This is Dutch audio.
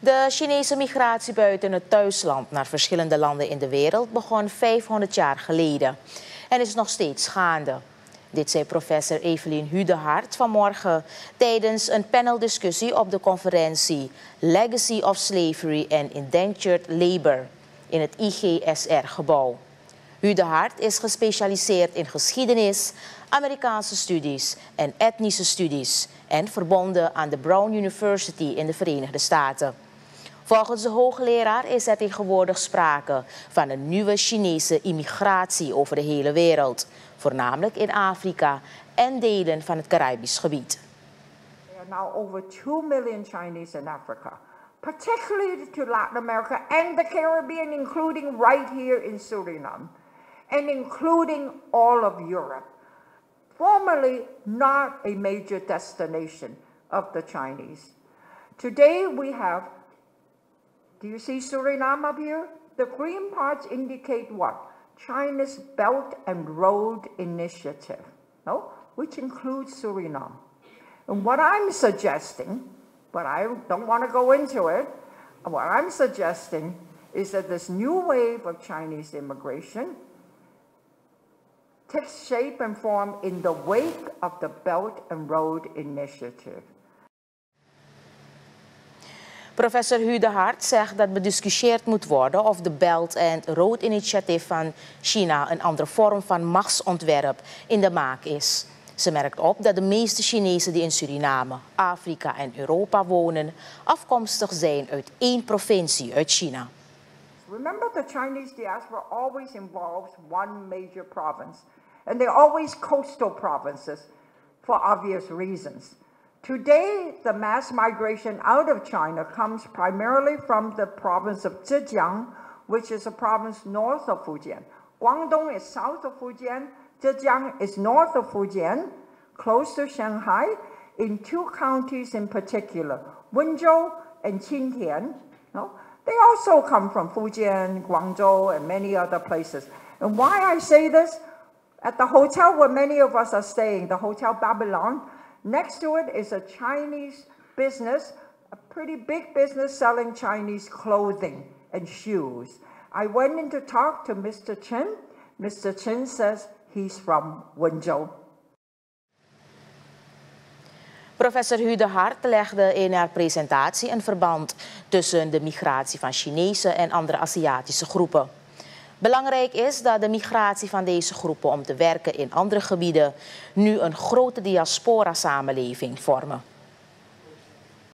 De Chinese migratie buiten het thuisland naar verschillende landen in de wereld begon 500 jaar geleden en is nog steeds gaande. Dit zei professor Evelien Hudehart vanmorgen tijdens een paneldiscussie op de conferentie Legacy of Slavery and Indentured Labor in het IGSR-gebouw. Hudehart is gespecialiseerd in geschiedenis, Amerikaanse studies en etnische studies en verbonden aan de Brown University in de Verenigde Staten. Volgens de hoogleraar is er tegenwoordig sprake van een nieuwe Chinese immigratie over de hele wereld, voornamelijk in Afrika en delen van het Caribisch gebied. There are now over 2 million Chinese in Africa, particularly to Latin America and the Caribbean, including right here in Suriname, and including all of Europe. Formerly not a major destination of the Chinese. Today we have do you see Suriname up here? The green parts indicate what? China's Belt and Road Initiative, no? which includes Suriname. And what I'm suggesting, but I don't want to go into it, what I'm suggesting is that this new wave of Chinese immigration takes shape and form in the wake of the Belt and Road Initiative. Professor Hudehart zegt dat bediscussieerd moet worden of de Belt and Road Initiative van China een andere vorm van machtsontwerp in de maak is. Ze merkt op dat de meeste Chinezen die in Suriname, Afrika en Europa wonen afkomstig zijn uit één provincie uit China. Remember the Chinese diaspora always involves one major province and they're always coastal provinces for obvious reasons. Today, the mass migration out of China comes primarily from the province of Zhejiang, which is a province north of Fujian. Guangdong is south of Fujian. Zhejiang is north of Fujian, close to Shanghai, in two counties in particular, Wenzhou and Qintian. No? They also come from Fujian, Guangzhou, and many other places. And why I say this? At the hotel where many of us are staying, the Hotel Babylon, Next to it is a Chinese business, a pretty big business selling Chinese clothing and shoes. I went in to talk to Mr. Chen. Mr. Chen says he's from Wenzhou. Professor Hude Hart legde in haar presentatie een verband tussen de migratie van Chinese en andere Aziatische groepen. Belangrijk is dat de migratie van deze groepen om te werken in andere gebieden nu een grote diaspora-samenleving vormen.